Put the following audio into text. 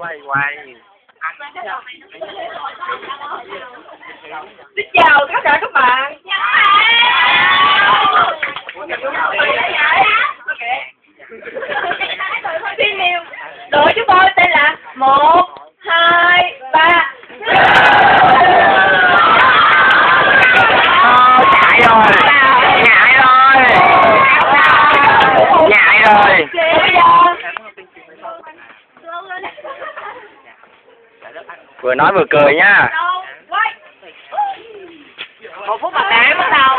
quay quay Xin chào tất cả các bạn. Xin. Đội chúng tôi tên là một hai ba. ngại rồi ngại rồi ngại rồi vừa nói vừa cười nhá. Một phút mà té mất đâu.